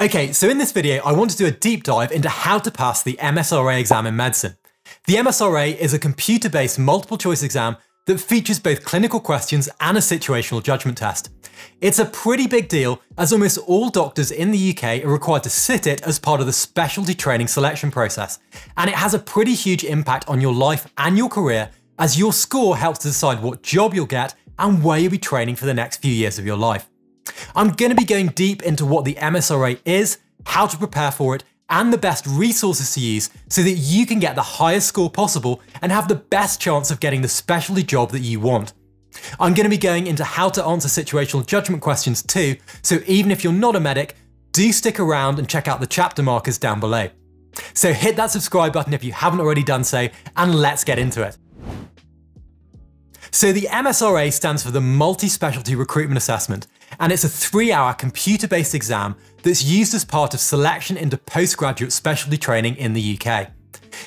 Okay, so in this video, I want to do a deep dive into how to pass the MSRA exam in medicine. The MSRA is a computer-based multiple choice exam that features both clinical questions and a situational judgment test. It's a pretty big deal as almost all doctors in the UK are required to sit it as part of the specialty training selection process, and it has a pretty huge impact on your life and your career as your score helps to decide what job you'll get and where you'll be training for the next few years of your life. I'm going to be going deep into what the MSRA is, how to prepare for it, and the best resources to use so that you can get the highest score possible and have the best chance of getting the specialty job that you want. I'm going to be going into how to answer situational judgment questions too, so even if you're not a medic, do stick around and check out the chapter markers down below. So hit that subscribe button if you haven't already done so, and let's get into it. So the MSRA stands for the Multi-Specialty Recruitment Assessment, and it's a three-hour computer-based exam that's used as part of selection into postgraduate specialty training in the UK.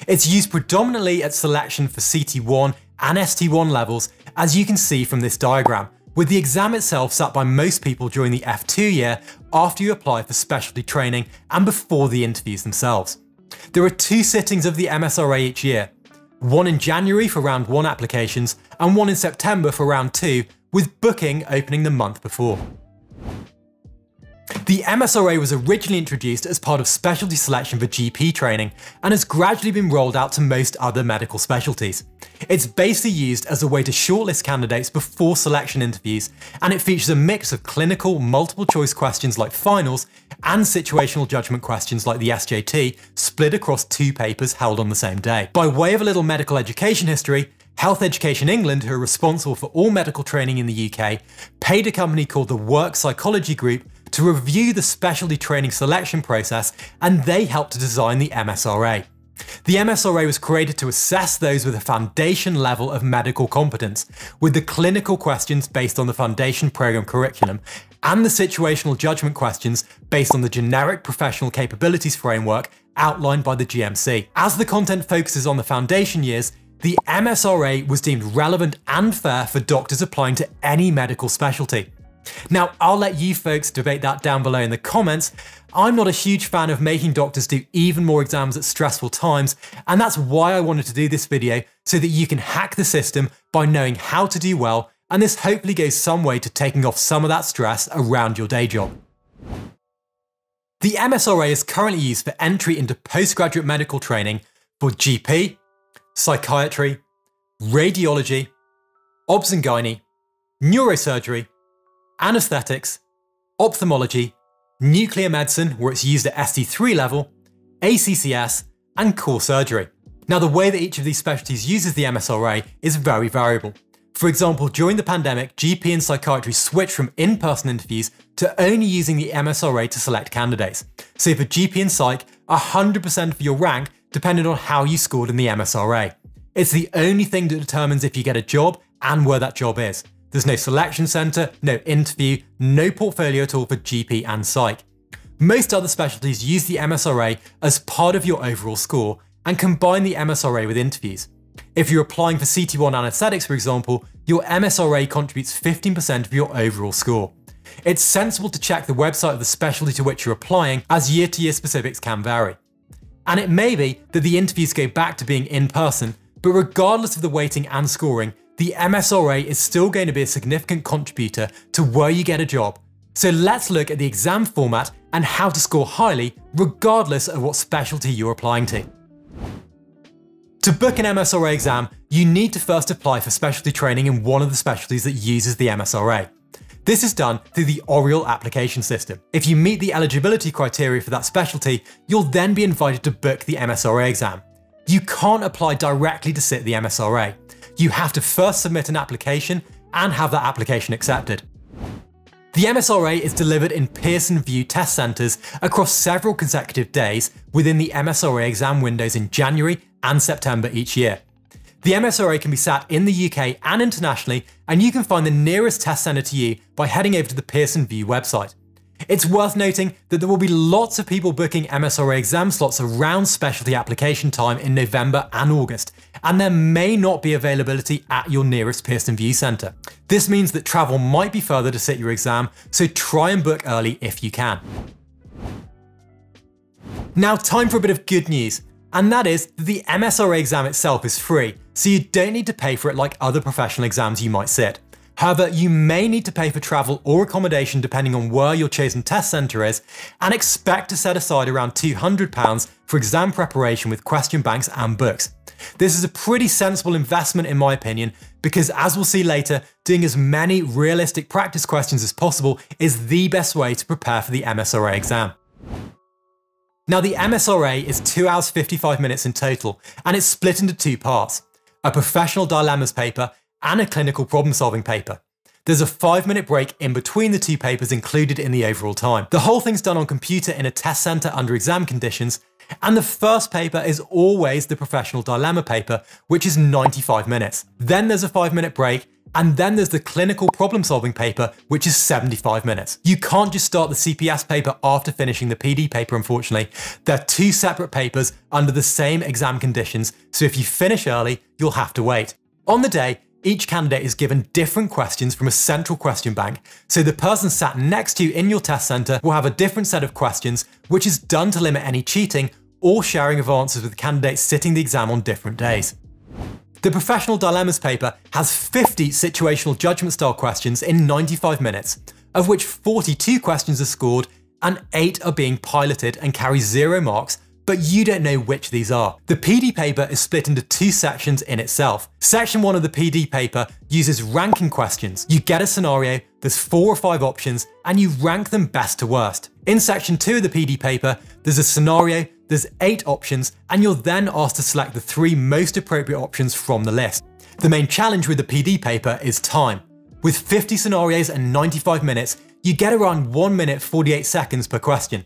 It's used predominantly at selection for CT1 and ST1 levels, as you can see from this diagram, with the exam itself sat by most people during the F2 year after you apply for specialty training and before the interviews themselves. There are two sittings of the MSRA each year, one in January for round 1 applications, and one in September for round 2, with booking opening the month before. The MSRA was originally introduced as part of specialty selection for GP training and has gradually been rolled out to most other medical specialties. It's basically used as a way to shortlist candidates before selection interviews, and it features a mix of clinical multiple choice questions like finals and situational judgment questions like the SJT split across two papers held on the same day. By way of a little medical education history, Health Education England, who are responsible for all medical training in the UK, paid a company called the Work Psychology Group to review the specialty training selection process, and they helped to design the MSRA. The MSRA was created to assess those with a foundation level of medical competence, with the clinical questions based on the foundation program curriculum, and the situational judgment questions based on the generic professional capabilities framework outlined by the GMC. As the content focuses on the foundation years, the MSRA was deemed relevant and fair for doctors applying to any medical specialty. Now, I'll let you folks debate that down below in the comments. I'm not a huge fan of making doctors do even more exams at stressful times, and that's why I wanted to do this video so that you can hack the system by knowing how to do well, and this hopefully goes some way to taking off some of that stress around your day job. The MSRA is currently used for entry into postgraduate medical training for GP, psychiatry, radiology, obs and gynae, neurosurgery, anaesthetics, ophthalmology, nuclear medicine where it's used at ST3 level, ACCS, and core surgery. Now the way that each of these specialties uses the MSRA is very variable. For example, during the pandemic, GP and psychiatry switched from in-person interviews to only using the MSRA to select candidates. So for GP and psych, 100% of your rank depended on how you scored in the MSRA. It's the only thing that determines if you get a job and where that job is. There's no selection centre, no interview, no portfolio at all for GP and Psych. Most other specialties use the MSRA as part of your overall score and combine the MSRA with interviews. If you're applying for CT1 anaesthetics, for example, your MSRA contributes 15% of your overall score. It's sensible to check the website of the specialty to which you're applying, as year to year specifics can vary. And it may be that the interviews go back to being in person, but regardless of the weighting and scoring, the MSRA is still going to be a significant contributor to where you get a job. So let's look at the exam format and how to score highly regardless of what specialty you're applying to. To book an MSRA exam, you need to first apply for specialty training in one of the specialties that uses the MSRA. This is done through the Oriel application system. If you meet the eligibility criteria for that specialty, you'll then be invited to book the MSRA exam. You can't apply directly to sit the MSRA you have to first submit an application and have that application accepted. The MSRA is delivered in Pearson VUE test centres across several consecutive days within the MSRA exam windows in January and September each year. The MSRA can be sat in the UK and internationally, and you can find the nearest test centre to you by heading over to the Pearson VUE website. It's worth noting that there will be lots of people booking MSRA exam slots around specialty application time in November and August, and there may not be availability at your nearest Pearson VUE Centre. This means that travel might be further to sit your exam, so try and book early if you can. Now time for a bit of good news, and that is that the MSRA exam itself is free, so you don't need to pay for it like other professional exams you might sit. However, you may need to pay for travel or accommodation depending on where your chosen test centre is, and expect to set aside around £200 for exam preparation with question banks and books. This is a pretty sensible investment in my opinion, because as we'll see later, doing as many realistic practice questions as possible is the best way to prepare for the MSRA exam. Now the MSRA is 2 hours 55 minutes in total, and it's split into two parts, a professional dilemmas paper and a clinical problem solving paper. There's a 5 minute break in between the two papers included in the overall time. The whole thing's done on computer in a test centre under exam conditions, and the first paper is always the professional dilemma paper, which is 95 minutes. Then there's a 5 minute break, and then there's the clinical problem solving paper, which is 75 minutes. You can't just start the CPS paper after finishing the PD paper, unfortunately. They're two separate papers under the same exam conditions, so if you finish early, you'll have to wait. On the day, each candidate is given different questions from a central question bank, so the person sat next to you in your test centre will have a different set of questions, which is done to limit any cheating or sharing of answers with candidates sitting the exam on different days. The Professional Dilemmas paper has 50 situational judgment style questions in 95 minutes, of which 42 questions are scored and 8 are being piloted and carry 0 marks, but you don't know which these are. The PD paper is split into two sections in itself. Section 1 of the PD paper uses ranking questions. You get a scenario, there's 4 or 5 options, and you rank them best to worst. In section 2 of the PD paper, there's a scenario, there's eight options, and you're then asked to select the three most appropriate options from the list. The main challenge with the PD paper is time. With 50 scenarios and 95 minutes, you get around 1 minute 48 seconds per question.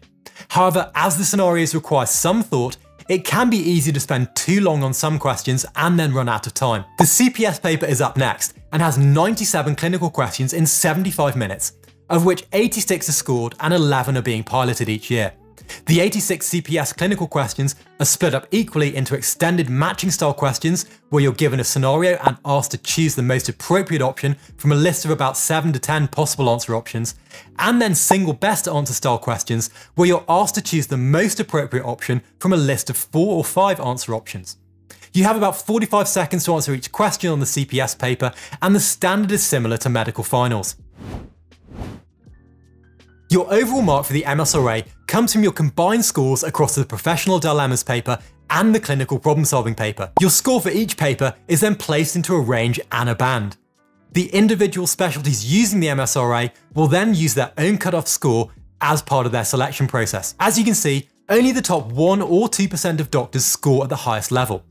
However, as the scenarios require some thought, it can be easy to spend too long on some questions and then run out of time. The CPS paper is up next and has 97 clinical questions in 75 minutes, of which 86 are scored and 11 are being piloted each year. The 86 CPS clinical questions are split up equally into extended matching style questions, where you're given a scenario and asked to choose the most appropriate option from a list of about 7 to 10 possible answer options, and then single best answer style questions, where you're asked to choose the most appropriate option from a list of 4 or 5 answer options. You have about 45 seconds to answer each question on the CPS paper, and the standard is similar to medical finals. Your overall mark for the MSRA comes from your combined scores across the Professional Dilemmas paper and the Clinical Problem Solving paper. Your score for each paper is then placed into a range and a band. The individual specialties using the MSRA will then use their own cutoff score as part of their selection process. As you can see, only the top 1 or 2% of doctors score at the highest level.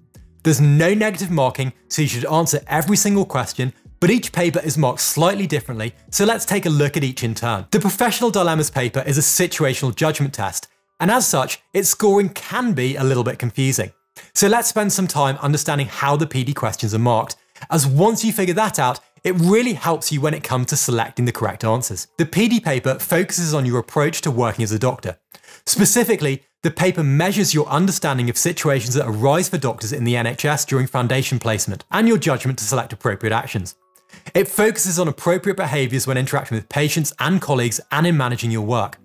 There's no negative marking, so you should answer every single question but each paper is marked slightly differently, so let's take a look at each in turn. The Professional Dilemmas paper is a situational judgment test, and as such, its scoring can be a little bit confusing. So let's spend some time understanding how the PD questions are marked, as once you figure that out, it really helps you when it comes to selecting the correct answers. The PD paper focuses on your approach to working as a doctor. Specifically, the paper measures your understanding of situations that arise for doctors in the NHS during foundation placement and your judgment to select appropriate actions. It focuses on appropriate behaviours when interacting with patients and colleagues and in managing your work.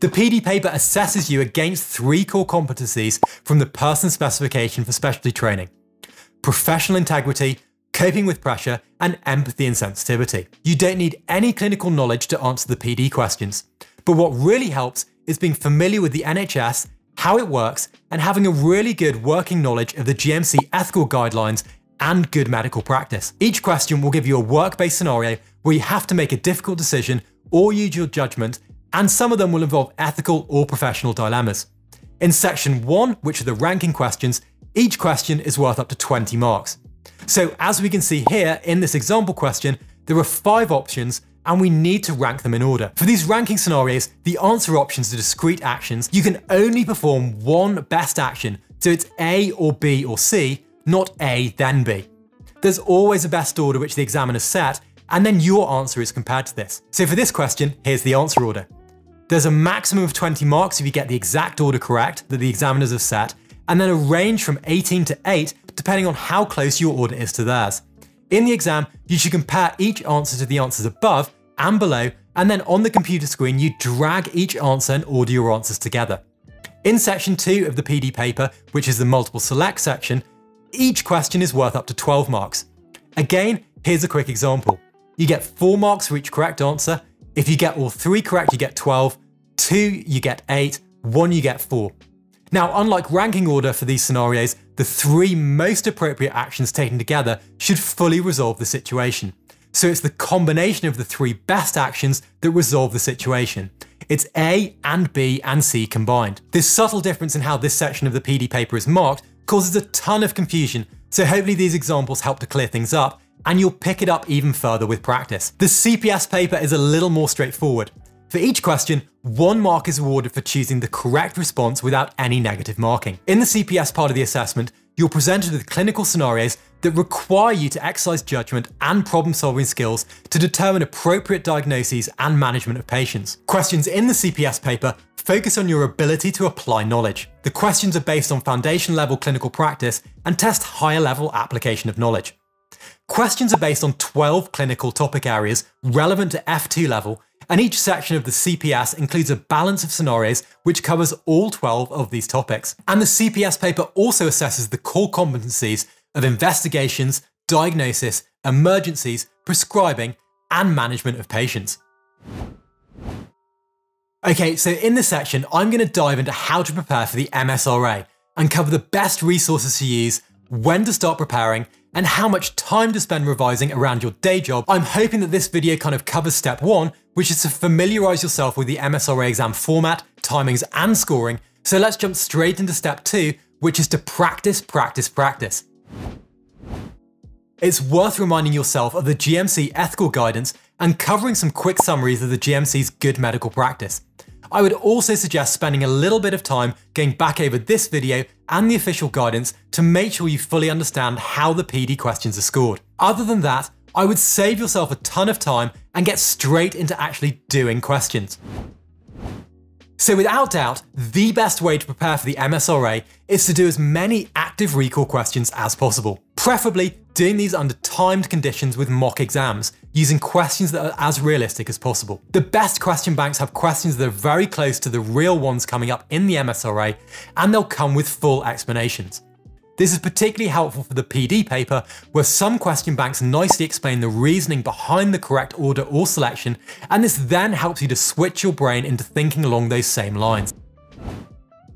The PD paper assesses you against three core competencies from the person specification for specialty training. Professional integrity, coping with pressure, and empathy and sensitivity. You don't need any clinical knowledge to answer the PD questions, but what really helps is being familiar with the NHS, how it works, and having a really good working knowledge of the GMC ethical guidelines and good medical practice. Each question will give you a work-based scenario where you have to make a difficult decision or use your judgment, and some of them will involve ethical or professional dilemmas. In section 1, which are the ranking questions, each question is worth up to 20 marks. So as we can see here in this example question, there are 5 options and we need to rank them in order. For these ranking scenarios, the answer options are discrete actions. You can only perform one best action, so it's A or B or C, not A then B. There's always a best order which the examiner set, and then your answer is compared to this. So for this question, here's the answer order. There's a maximum of 20 marks if you get the exact order correct that the examiners have set, and then a range from 18 to 8 depending on how close your order is to theirs. In the exam, you should compare each answer to the answers above and below, and then on the computer screen, you drag each answer and order your answers together. In section 2 of the PD paper, which is the multiple select section, each question is worth up to 12 marks. Again, here's a quick example. You get 4 marks for each correct answer. If you get all 3 correct, you get 12. 2, you get 8. 1, you get 4. Now, unlike ranking order for these scenarios, the three most appropriate actions taken together should fully resolve the situation. So it's the combination of the three best actions that resolve the situation. It's A and B and C combined. This subtle difference in how this section of the PD paper is marked causes a ton of confusion, so hopefully these examples help to clear things up, and you'll pick it up even further with practice. The CPS paper is a little more straightforward. For each question, one mark is awarded for choosing the correct response without any negative marking. In the CPS part of the assessment, you're presented with clinical scenarios that require you to exercise judgment and problem solving skills to determine appropriate diagnoses and management of patients. Questions in the CPS paper focus on your ability to apply knowledge. The questions are based on foundation level clinical practice and test higher level application of knowledge. Questions are based on 12 clinical topic areas relevant to F2 level and each section of the CPS includes a balance of scenarios which covers all 12 of these topics. And the CPS paper also assesses the core competencies of investigations, diagnosis, emergencies, prescribing, and management of patients. Okay, so in this section, I'm going to dive into how to prepare for the MSRA and cover the best resources to use, when to start preparing, and how much time to spend revising around your day job. I'm hoping that this video kind of covers step one, which is to familiarize yourself with the MSRA exam format, timings, and scoring. So let's jump straight into step two, which is to practice, practice, practice. It's worth reminding yourself of the GMC ethical guidance and covering some quick summaries of the GMC's good medical practice. I would also suggest spending a little bit of time going back over this video and the official guidance to make sure you fully understand how the PD questions are scored. Other than that, I would save yourself a ton of time and get straight into actually doing questions. So without doubt, the best way to prepare for the MSRA is to do as many active recall questions as possible. Preferably doing these under timed conditions with mock exams, using questions that are as realistic as possible. The best question banks have questions that are very close to the real ones coming up in the MSRA, and they'll come with full explanations. This is particularly helpful for the PD paper, where some question banks nicely explain the reasoning behind the correct order or selection, and this then helps you to switch your brain into thinking along those same lines.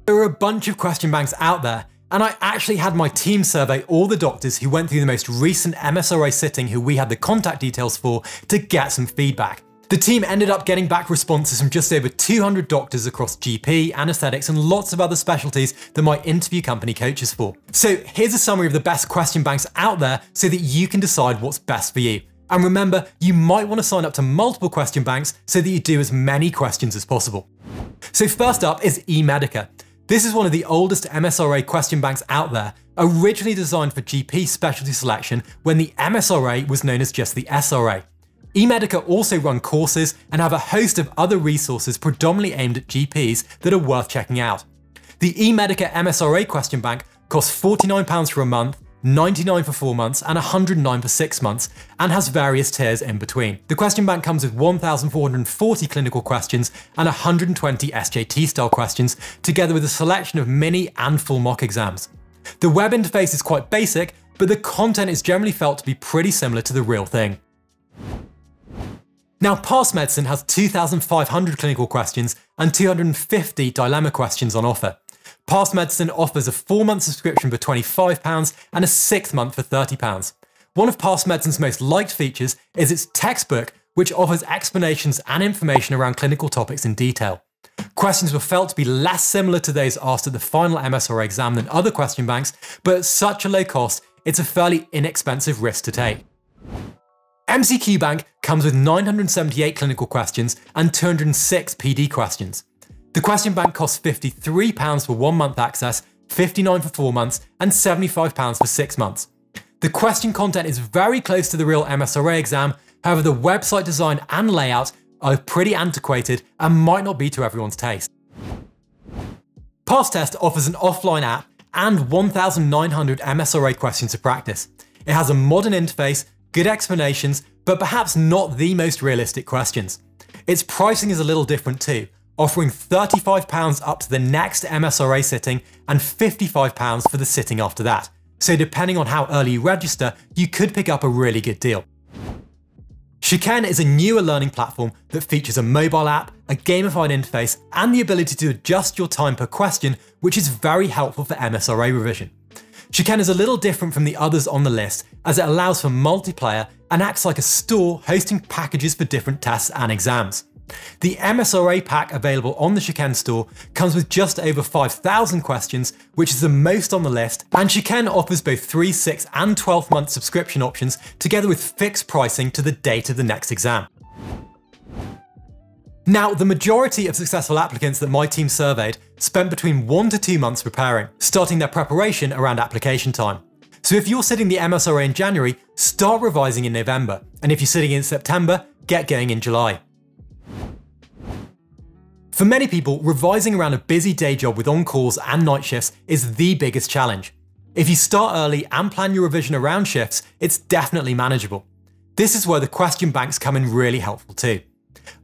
There are a bunch of question banks out there, and I actually had my team survey all the doctors who went through the most recent MSRA sitting who we had the contact details for to get some feedback. The team ended up getting back responses from just over 200 doctors across GP, anaesthetics, and lots of other specialties that my interview company coaches for. So here's a summary of the best question banks out there so that you can decide what's best for you. And remember, you might want to sign up to multiple question banks so that you do as many questions as possible. So first up is eMedica. This is one of the oldest MSRA question banks out there, originally designed for GP specialty selection when the MSRA was known as just the SRA. eMedica also run courses and have a host of other resources predominantly aimed at GPs that are worth checking out. The eMedica MSRA question bank costs £49 for a month, 99 for 4 months, and 109 for 6 months, and has various tiers in between. The question bank comes with 1,440 clinical questions and 120 SJT style questions, together with a selection of mini and full mock exams. The web interface is quite basic, but the content is generally felt to be pretty similar to the real thing. Now, Pass Medicine has 2,500 clinical questions and 250 dilemma questions on offer. Pass Medicine offers a four month subscription for £25 and a six month for £30. One of Pass Medicine's most liked features is its textbook, which offers explanations and information around clinical topics in detail. Questions were felt to be less similar to those asked at the final MSRA exam than other question banks, but at such a low cost, it's a fairly inexpensive risk to take. MCQ Bank comes with 978 clinical questions and 206 PD questions. The question bank costs £53 for one month access, £59 for four months, and £75 for six months. The question content is very close to the real MSRA exam, however the website design and layout are pretty antiquated and might not be to everyone's taste. PassTest offers an offline app and 1,900 MSRA questions to practice. It has a modern interface good explanations, but perhaps not the most realistic questions. Its pricing is a little different too, offering £35 up to the next MSRA sitting and £55 for the sitting after that. So depending on how early you register, you could pick up a really good deal. Shiken is a newer learning platform that features a mobile app, a gamified interface, and the ability to adjust your time per question, which is very helpful for MSRA revision. Shiken is a little different from the others on the list as it allows for multiplayer and acts like a store hosting packages for different tests and exams. The MSRA pack available on the Shiken store comes with just over 5,000 questions, which is the most on the list, and Shiken offers both 3, 6 and 12 month subscription options together with fixed pricing to the date of the next exam. Now, the majority of successful applicants that my team surveyed spent between one to two months preparing, starting their preparation around application time. So if you're sitting the MSRA in January, start revising in November, and if you're sitting in September, get going in July. For many people, revising around a busy day job with on-calls and night shifts is the biggest challenge. If you start early and plan your revision around shifts, it's definitely manageable. This is where the question banks come in really helpful too.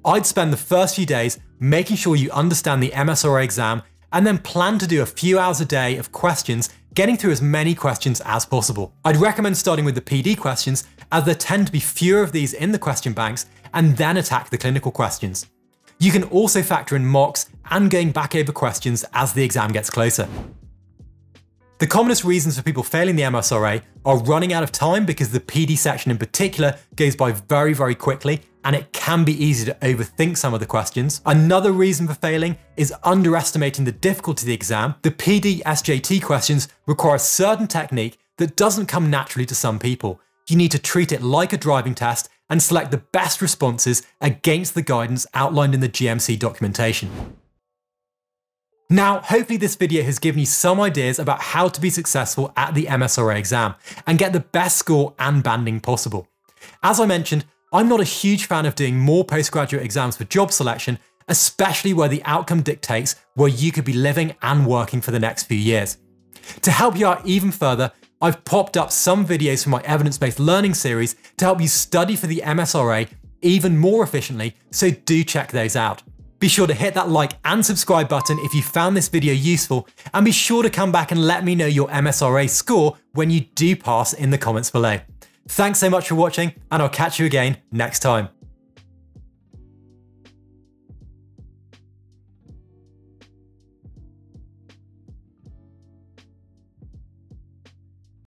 I'd spend the first few days making sure you understand the MSRA exam and then plan to do a few hours a day of questions, getting through as many questions as possible. I'd recommend starting with the PD questions as there tend to be fewer of these in the question banks and then attack the clinical questions. You can also factor in mocks and going back over questions as the exam gets closer. The commonest reasons for people failing the MSRA are running out of time because the PD section in particular goes by very, very quickly and it can be easy to overthink some of the questions. Another reason for failing is underestimating the difficulty of the exam. The PD SJT questions require a certain technique that doesn't come naturally to some people. You need to treat it like a driving test and select the best responses against the guidance outlined in the GMC documentation. Now, hopefully this video has given you some ideas about how to be successful at the MSRA exam and get the best score and banding possible. As I mentioned, I'm not a huge fan of doing more postgraduate exams for job selection, especially where the outcome dictates where you could be living and working for the next few years. To help you out even further, I've popped up some videos from my evidence-based learning series to help you study for the MSRA even more efficiently, so do check those out. Be sure to hit that like and subscribe button if you found this video useful, and be sure to come back and let me know your MSRA score when you do pass in the comments below. Thanks so much for watching, and I'll catch you again next time.